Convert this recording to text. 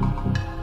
Música